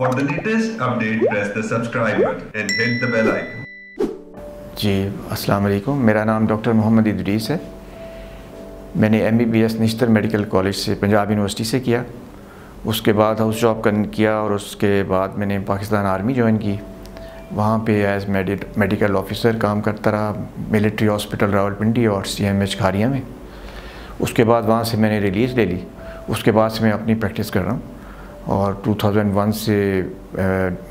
For the latest update, press the subscribe button and hit the bell icon. جی السلام علیکم۔ میرا نام doctor محمد ادریس ہے۔ میں نے M B B S Nishtar medical college سے پنجاب یونیورسٹی سے کیا۔ اس کے بعد ہاؤس جاب کیا اور اس کے بعد میں نے پاکستان آرمی جوائن کی۔ وہاں پہ ایز میڈیکل آفیسر کام کرتا رہا۔ ملٹری ہاسپٹل راول پنڈی اور سی ایم ایچ کھاریہ میں۔ اس کے بعد وہاں سے میں نے ریلیز لے لی۔ اس کے بعد سے میں اپنی پریکٹس کر رہا ہوں۔ اور ٹو تھاؤزنڈ ون سے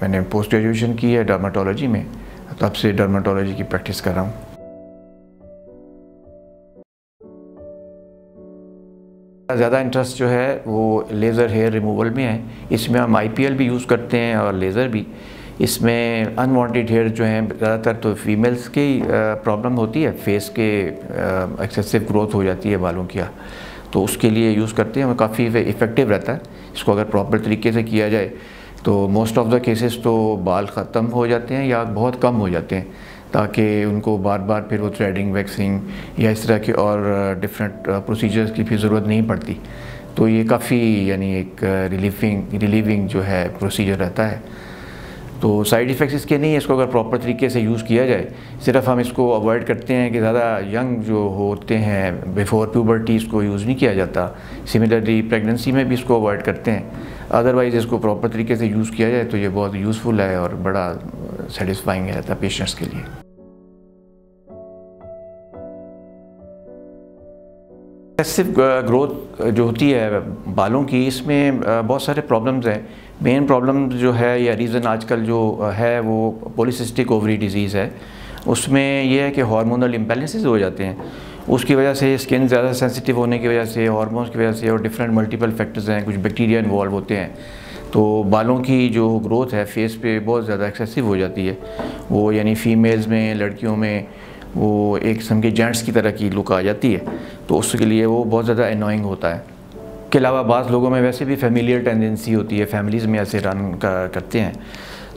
میں نے پوسٹ گریجویشن کی ہے ڈرماٹولوجی میں، تب سے ڈرماٹولوجی کی پریکٹس کر رہا ہوں۔ زیادہ انٹرسٹ جو ہے، وہ لیزر ہیئر ریموول میں ہے۔ اس میں ہم آئی پی ایل بھی یوز کرتے ہیں اور لیزر بھی۔ اس میں انوانٹیڈ ہیئر جو ہیں، زیادہ تر تو فیمیلز کی پرابلم ہوتی ہے۔ فیس کے ایکسیسو گروتھ ہو جاتی ہے بالوں کیا تو اس کے لیے یوز کرتے ہیں کافی افیکٹو رہتا ہے۔ اس کو اگر پراپر طریقے سے کیا جائے، تو موسٹ آف دا کیسز تو بال ختم ہو جاتے ہیں یا بہت کم ہو جاتے ہیں، تاکہ ان کو بار بار پھر وہ تھریڈنگ ویکسنگ یا اس طرح کے اور ڈفرینٹ پروسیجرز کی پھر ضرورت نہیں پڑتی۔ تو یہ کافی یعنی ایک ریلیفنگ ریلیونگ جو ہے پروسیجر رہتا ہے۔ تو سائیڈ ایفیکٹس اس کے نہیں اس کو اگر پراپر طریقے سے یوز کیا جائے۔ صرف ہم اس کو اوائڈ کرتے ہیں کہ زیادہ ینگ جو ہوتے ہیں بیفور پیوبرٹی اس کو یوز نہیں کیا جاتا۔ سملرلی پریگننسی میں بھی اس کو اوائڈ کرتے ہیں۔ ادروائز اس کو پراپر طریقے سے یوز کیا جائے تو یہ بہت یوزفل ہے اور بڑا سیٹسفائنگ رہتا ہے پیشنٹس کے لیے۔ ایکسیسو گروتھ uh, uh, جو ہوتی ہے بالوں کی، اس میں uh, بہت سارے پرابلمز ہیں۔ مین پرابلم جو ہے یا ریزن آج کل جو ہے وہ پولیسسٹک اووری ڈیزیز ہے۔ اس میں یہ ہے کہ ہارمونل امبیلنسز ہو جاتے ہیں۔ اس کی وجہ سے اسکن زیادہ سینسٹیو ہونے کی وجہ سے ہارمونس کی وجہ سے اور ڈفرینٹ ملٹیپل فیکٹرز ہیں، کچھ بیکٹیریا انوالو ہوتے ہیں۔ تو بالوں کی جو گروتھ ہے فیس پہ بہت زیادہ ایکسیسو ہو جاتی ہے۔ وہ یعنی فیمیلز میں، لڑکیوں میں وہ ایک قسم کے جینٹس کی طرح کی لک آ جاتی ہے۔ تو اس کے لیے وہ بہت زیادہ انوائنگ ہوتا ہے۔ کے علاوہ بعض لوگوں میں ویسے بھی فیملیئر ٹینڈنسی ہوتی ہے فیملیز میں ایسے رن کرتے ہیں۔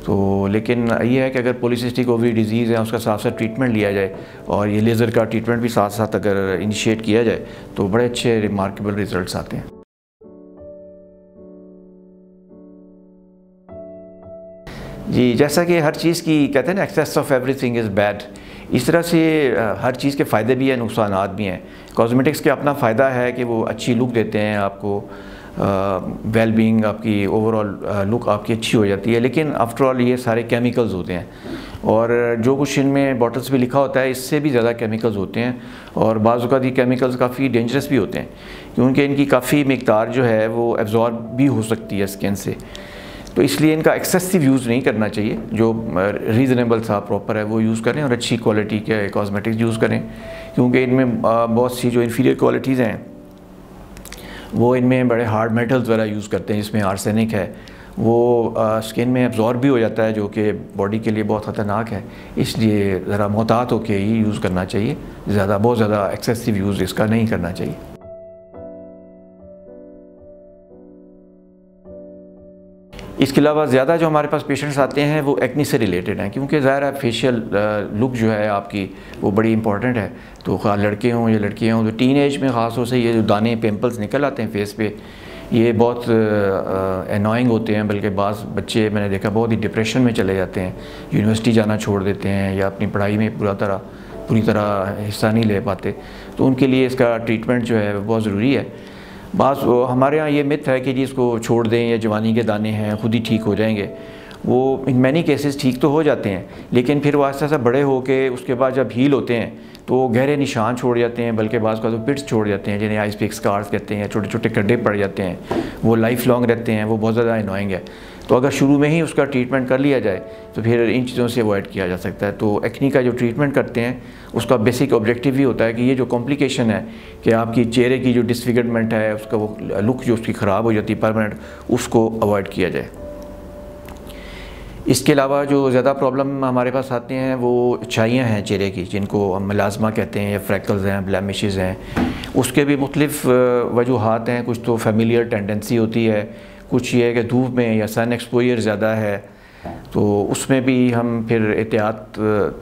تو لیکن یہ ہے کہ اگر پولیسسٹک اووری ڈیزیز ہے، اس کا ساتھ ساتھ ٹریٹمنٹ لیا جائے اور یہ لیزر کا ٹریٹمنٹ بھی ساتھ ساتھ اگر انیشیٹ کیا جائے تو بڑے اچھے ریمارکیبل ریزلٹس آتے ہیں۔ جی جیسا کہ ہر چیز کی کہتے ہیں نا access of everything is bad اس طرح سے ہر چیز کے فائدے بھی ہیں، نقصانات بھی ہیں۔ کازمیٹکس کے اپنا فائدہ ہے کہ وہ اچھی لک دیتے ہیں، آپ کو ویل بینگ آپ کی اوور آل لک آپ کی اچھی ہو جاتی ہے۔ لیکن آفٹر آل یہ سارے کیمیکلز ہوتے ہیں۔ اور جو کچھ ان میں باٹلس بھی لکھا ہوتا ہے، اس سے بھی زیادہ کیمیکلز ہوتے ہیں۔ اور بعض اوقات یہ کیمیکلز کافی ڈینجرس بھی ہوتے ہیں۔ کیونکہ ان کی کافی مقدار جو ہے، وہ ایبزارب بھی ہو سکتی ہے اسکن سے۔ تو اس لیے ان کا ایکسیسو یوز نہیں کرنا چاہیے۔ جو ریزنیبل سا پراپر ہے، وہ یوز کریں اور اچھی کوالٹی کے کاسمیٹکس یوز کریں۔ کیونکہ ان میں بہت سی جو انفیریئر کوالٹیز ہیں، وہ ان میں بڑے ہارڈ میٹلز وغیرہ یوز کرتے ہیں جس میں آرسینک ہے، وہ اسکن میں ابزارب بھی ہو جاتا ہے، جو کہ باڈی کے لیے بہت خطرناک ہے، اس لیے ذرا محتاط ہو کے ہی یوز کرنا چاہیے، زیادہ، بہت زیادہ ایکسیسو یوز اس کا نہیں کرنا چاہیے۔ اس کے علاوہ زیادہ جو ہمارے پاس پیشنٹس آتے ہیں وہ ایکنی سے ریلیٹڈ ہیں، کیونکہ ظاہر ہے فیشیل لک جو ہے آپ کی وہ بڑی امپورٹنٹ ہے۔ تو خواہ لڑکے ہوں یا لڑکیاں ہوں تو ٹین ایج میں خاص طور سے یہ جو دانے پمپلز نکل آتے ہیں فیس پہ، یہ بہت انوائنگ ہوتے ہیں۔ بلکہ بعض بچے میں نے دیکھا بہت ہی ڈپریشن میں چلے جاتے ہیں۔ یونیورسٹی جانا چھوڑ دیتے ہیں یا اپنی پڑھائی میں پورا طرح، پوری طرح حصہ نہیں لے پاتے۔ تو ان کے لیے اس کا ٹریٹمنٹ جو ہے بہت ضروری ہے۔ بعض ہمارے ہاں یہ مت ہے کہ جی اس کو چھوڑ دیں یا جوانی کے دانے ہیں، خود ہی ٹھیک ہو جائیں گے۔ وہ ان مینی کیسز ٹھیک تو ہو جاتے ہیں، لیکن پھر وہ آہستہ آہستہ بڑے ہو کے اس کے بعد جب ہیل ہوتے ہیں تو وہ گہرے نشان چھوڑ جاتے ہیں، بلکہ بعض کا تو پٹس چھوڑ جاتے ہیں، جنہیں آئس پک اسکارس کہتے ہیں، چھوٹے چھوٹے کڈے پڑ جاتے ہیں۔ وہ لائف لانگ رہتے ہیں، وہ بہت زیادہ انوائنگ ہے۔ تو اگر شروع میں ہی اس کا ٹریٹمنٹ کر لیا جائے، تو پھر ان چیزوں سے اوائڈ کیا جا سکتا ہے۔ تو ایکنی کا جو ٹریٹمنٹ کرتے ہیں، اس کا بیسک آبجیکٹیو یہ ہوتا ہے کہ یہ جو کمپلیکیشن ہے کہ آپ کی چہرے کی جو ڈسفگرمنٹ ہے، اس کا وہ لک جو اس کی خراب ہو جاتی ہے پرماننٹ اس کو اوائڈ کیا جائے۔ اس کے علاوہ جو زیادہ پرابلم ہمارے پاس آتے ہیں، وہ چھائیاں ہیں چہرے کی، جن کو ہم ملازمہ کہتے ہیں یا فریکلز ہیں بلیمشز ہیں۔ اس کے بھی مختلف وجوہات ہیں۔ کچھ تو فیملیئر ٹینڈنسی ہوتی ہے۔ کچھ یہ ہے کہ دھوپ میں یا سن ایکسپوئر زیادہ ہے، تو اس میں بھی ہم پھر احتیاط،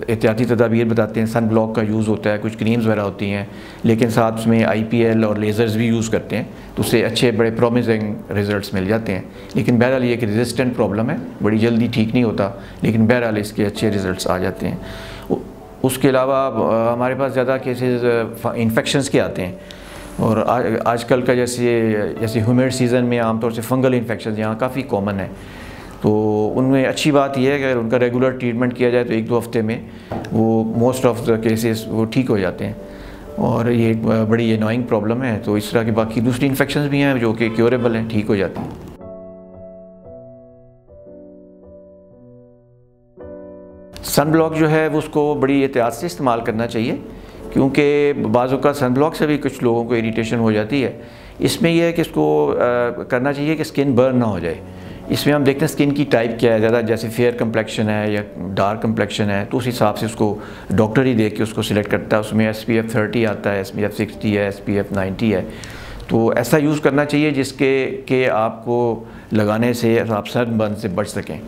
احتیاطی تدابیر بتاتے ہیں۔ سن بلاک کا یوز ہوتا ہے، کچھ کریمز وغیرہ ہوتی ہیں، لیکن ساتھ اس میں آئی پی ایل اور لیزرز بھی یوز کرتے ہیں۔ تو اس سے اچھے بڑے پرومزنگ ریزلٹس مل جاتے ہیں۔ لیکن بہرحال یہ ایک ریزسٹنٹ پرابلم ہے، بڑی جلدی ٹھیک نہیں ہوتا، لیکن بہرحال اس کے اچھے ریزلٹس آ جاتے ہیں۔ اس کے علاوہ ہمارے پاس زیادہ کیسز انفیکشنز کے آتے ہیں۔ اور آج کل کا جیسے جیسے ہیومیڈ سیزن میں عام طور سے فنگل انفیکشنز یہاں کافی کامن ہیں۔ تو ان میں اچھی بات یہ ہے کہ اگر ان کا ریگولر ٹریٹمنٹ کیا جائے تو ایک دو ہفتے میں وہ موسٹ آف دا کیسز وہ ٹھیک ہو جاتے ہیں۔ اور یہ ایک بڑی انوائنگ پرابلم ہے۔ تو اس طرح کی باقی دوسری انفیکشنز بھی ہیں جو کہ کیوریبل ہیں، ٹھیک ہو جاتی ہیں۔ سن بلاک جو ہے، اس کو بڑی احتیاط سے استعمال کرنا چاہیے۔ کیونکہ بعض اوقات سن بلاک سے بھی کچھ لوگوں کو اریٹیشن ہو جاتی ہے۔ اس میں یہ ہے کہ اس کو کرنا چاہیے کہ اسکن برن نہ ہو جائے۔ اس میں ہم دیکھتے ہیں اسکن کی ٹائپ کیا ہے، زیادہ جیسے فیئر کمپلیکشن ہے یا ڈارک کمپلیکشن ہے، تو اس حساب سے اس کو ڈاکٹر ہی دیکھ کے اس کو سلیکٹ کرتا ہے۔ اس میں ایس پی ایف تھرٹی آتا ہے ایس پی ایف سکسٹی ہے ایس پی ایف نائنٹی ہے۔ تو ایسا یوز کرنا چاہیے جس کے، کہ آپ کو لگانے سے، آپ سر بند سے بچ سکیں۔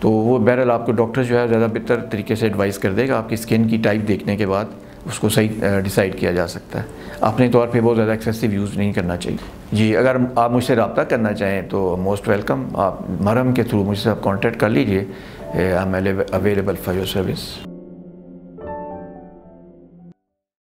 تو وہ بہرحال آپ کو ڈاکٹر جو ہے زیادہ بہتر طریقے سے ایڈوائز کر دے گا۔ آپ کی اسکن کی ٹائپ دیکھنے کے بعد۔ اس کو صحیح ڈیسائیڈ کیا جا سکتا ہے۔ اپنے طور پہ بہت زیادہ ایکسیسو یوز نہیں کرنا چاہیے۔ جی اگر آپ مجھ سے رابطہ کرنا چاہیں تو موسٹ ویلکم آپ مرم کے تھرو مجھ سے آپ کانٹیکٹ کر لیجیے I am available for your service